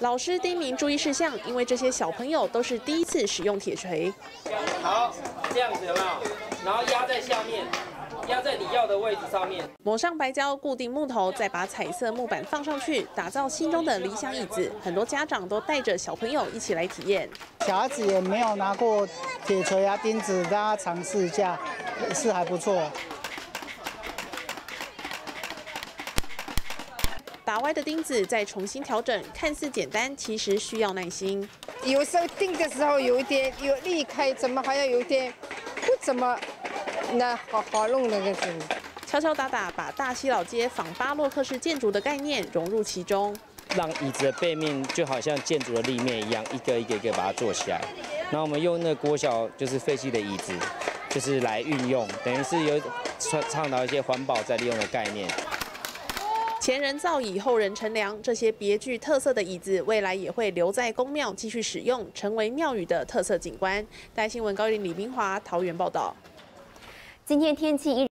老师叮咛注意事项，因为这些小朋友都是第一次使用铁锤。好，这样子有没有？然后压在下面。压在你要的位置上面，抹上白胶固定木头，再把彩色木板放上去，打造心中的理想椅子。很多家长都带着小朋友一起来体验。小孩子也没有拿过铁锤啊、钉子，大家尝试一下，是还不错。打歪的钉子再重新调整，看似简单，其实需要耐心。有时候钉的时候有一点有裂开，怎么还要有一点不怎么？那好好弄那个是，敲敲打打，把大溪老街仿巴洛克式建筑的概念融入其中，让椅子的背面就好像建筑的立面一样，一个一个一个把它做起来。然后我们用那郭小就是废弃的椅子，就是来运用，等于是有倡倡导一些环保再利用的概念。前人造椅，后人乘凉，这些别具特色的椅子，未来也会留在宫庙继续使用，成为庙宇的特色景观。大新闻高林李明华桃园报道。今天天气一。